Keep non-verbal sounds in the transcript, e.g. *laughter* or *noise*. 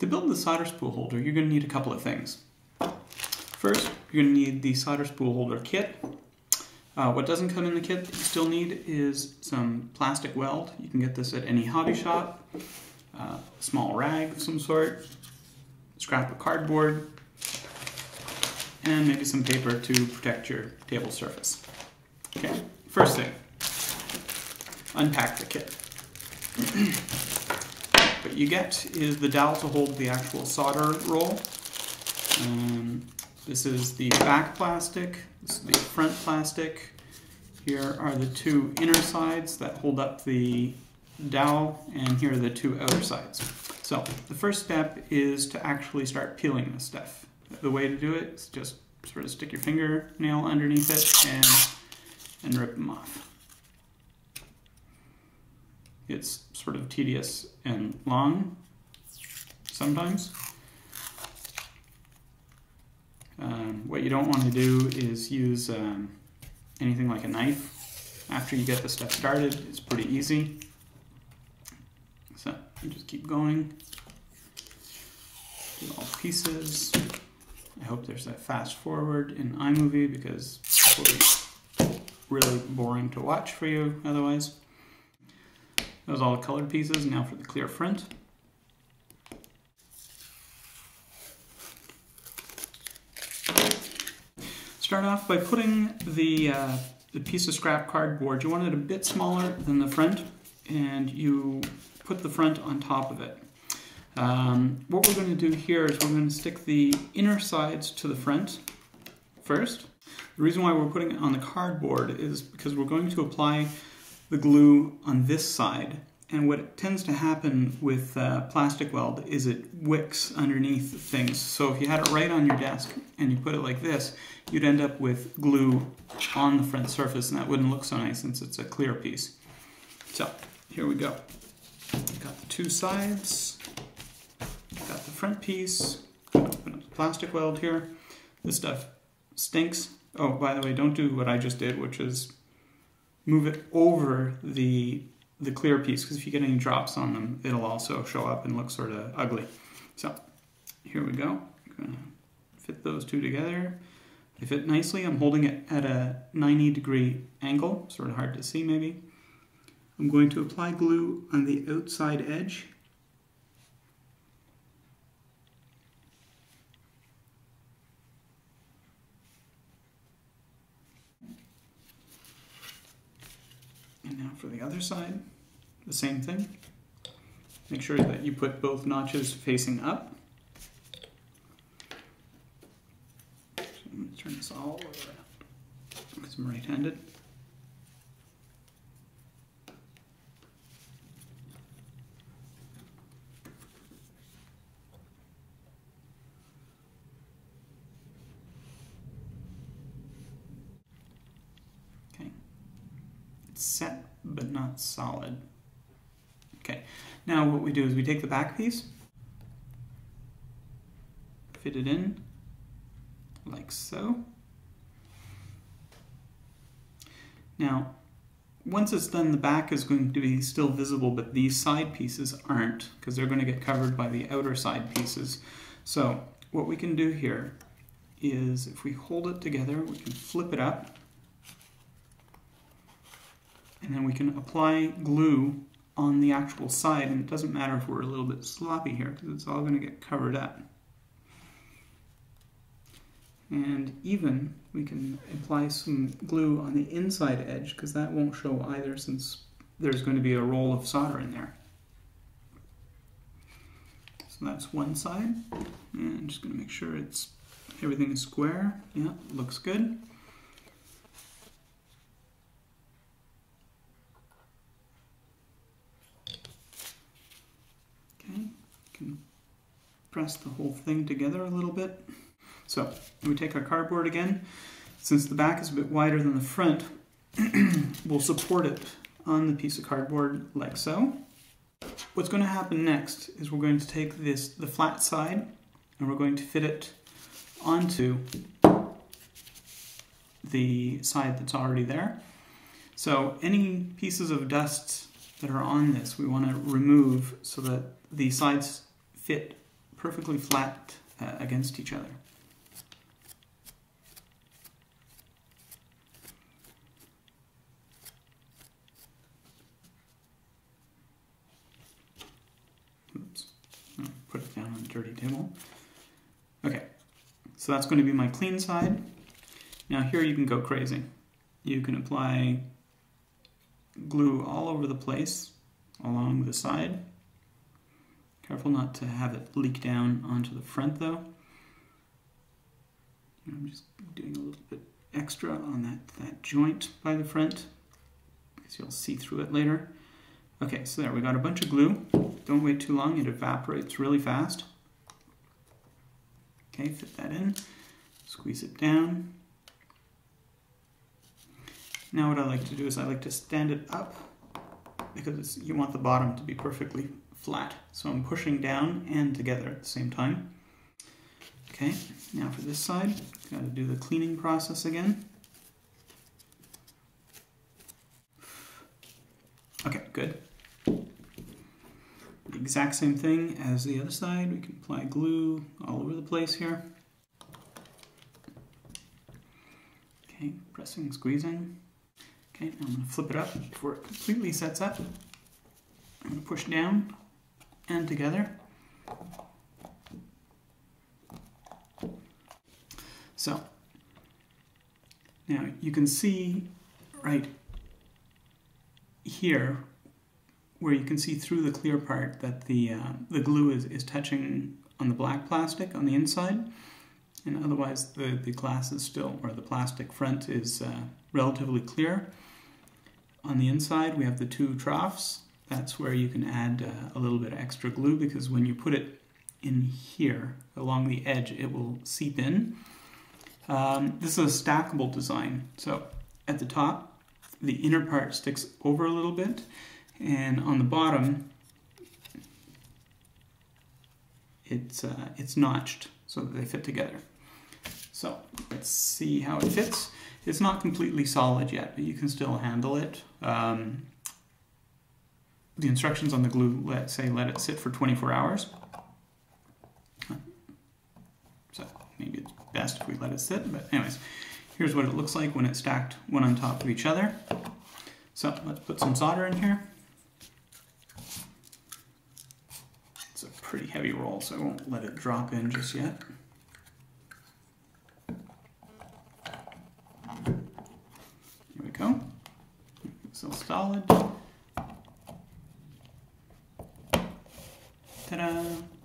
To build the solder spool holder, you're going to need a couple of things. First, you're going to need the solder spool holder kit. Uh, what doesn't come in the kit that you still need is some plastic weld. You can get this at any hobby shop, uh, a small rag of some sort, scrap of cardboard, and maybe some paper to protect your table surface. Okay, first thing, unpack the kit. *clears throat* what you get is the dowel to hold the actual solder roll. Um, this is the back plastic, this is the front plastic. Here are the two inner sides that hold up the dowel, and here are the two outer sides. So the first step is to actually start peeling this stuff. The way to do it is just sort of stick your fingernail underneath it and, and rip them off. It's sort of tedious and long sometimes. Um, what you don't want to do is use um, anything like a knife. After you get the stuff started, it's pretty easy. So you just keep going. Do all pieces. I hope there's a fast forward in iMovie because it's really boring to watch for you otherwise. Those all the colored pieces. Now for the clear front. Start off by putting the, uh, the piece of scrap cardboard, you want it a bit smaller than the front, and you put the front on top of it. Um, what we're going to do here is we're going to stick the inner sides to the front first. The reason why we're putting it on the cardboard is because we're going to apply the glue on this side. And what tends to happen with uh, plastic weld is it wicks underneath things. So if you had it right on your desk and you put it like this, you'd end up with glue on the front surface and that wouldn't look so nice since it's a clear piece. So here we go. Got the two sides. Got the front piece, open up the plastic weld here. This stuff stinks. Oh, by the way, don't do what I just did, which is move it over the the clear piece, because if you get any drops on them, it'll also show up and look sort of ugly. So here we go. I'm gonna fit those two together. They fit nicely. I'm holding it at a 90 degree angle, sort of hard to see maybe. I'm going to apply glue on the outside edge for the other side, the same thing. Make sure that you put both notches facing up. So I'm going to turn this all the way around because I'm right-handed. Okay, it's set but not solid. Okay, now what we do is we take the back piece, fit it in like so. Now, once it's done, the back is going to be still visible, but these side pieces aren't, because they're going to get covered by the outer side pieces. So what we can do here is if we hold it together, we can flip it up, and then we can apply glue on the actual side and it doesn't matter if we're a little bit sloppy here because it's all going to get covered up. And even we can apply some glue on the inside edge because that won't show either since there's going to be a roll of solder in there. So that's one side. And I'm just going to make sure it's everything is square. Yeah, looks good. Can press the whole thing together a little bit. So we take our cardboard again. Since the back is a bit wider than the front, *clears throat* we'll support it on the piece of cardboard like so. What's going to happen next is we're going to take this the flat side and we're going to fit it onto the side that's already there. So any pieces of dust that are on this we want to remove so that the sides fit perfectly flat uh, against each other. Oops, put it down on the dirty table. Okay, so that's going to be my clean side. Now here you can go crazy. You can apply glue all over the place along the side. Careful not to have it leak down onto the front though. I'm just doing a little bit extra on that, that joint by the front because you'll see through it later. Okay, so there we got a bunch of glue. Don't wait too long, it evaporates really fast. Okay, fit that in, squeeze it down. Now what I like to do is I like to stand it up because you want the bottom to be perfectly flat. So I'm pushing down and together at the same time. Okay, now for this side, got to do the cleaning process again. Okay, good. The exact same thing as the other side. We can apply glue all over the place here. Okay, pressing, squeezing. Okay, now I'm going to flip it up before it completely sets up. I'm going to push down and together. So, now you can see right here where you can see through the clear part that the, uh, the glue is, is touching on the black plastic on the inside and otherwise the, the glass is still, or the plastic front is uh, relatively clear. On the inside we have the two troughs. That's where you can add uh, a little bit of extra glue because when you put it in here along the edge it will seep in. Um, this is a stackable design. So at the top the inner part sticks over a little bit and on the bottom it's, uh, it's notched so that they fit together. So let's see how it fits. It's not completely solid yet, but you can still handle it. Um, the instructions on the glue let say let it sit for 24 hours. So maybe it's best if we let it sit, but anyways, here's what it looks like when it's stacked one on top of each other. So let's put some solder in here. It's a pretty heavy roll, so I won't let it drop in just yet. Here we go. So solid. Ta-da!